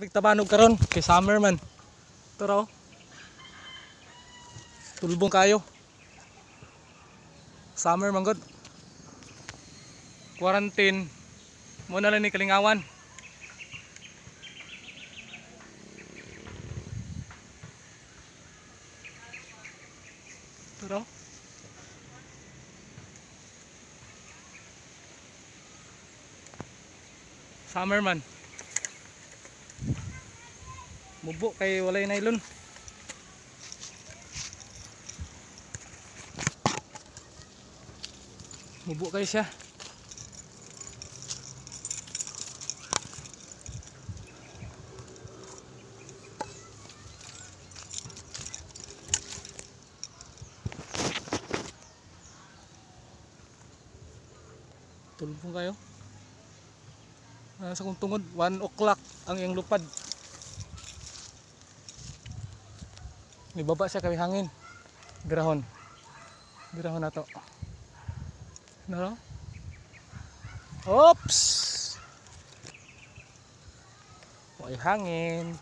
Big tabanog karon kay summer man. Ito raw. Tulbong kayo. Summer man god. Quarantine. Muna lang ni kalingawan. Ito. Summer man. Mubo kay walay nylon. Mubo kay siya. Tulpong kayo. Ah, sa kong tungod, 1 o'clock ang iyang lupad. May baba siya kay hangin. Birahon. Birahon na to. Naro? Oops! May hangin.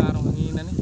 parang hangina ni.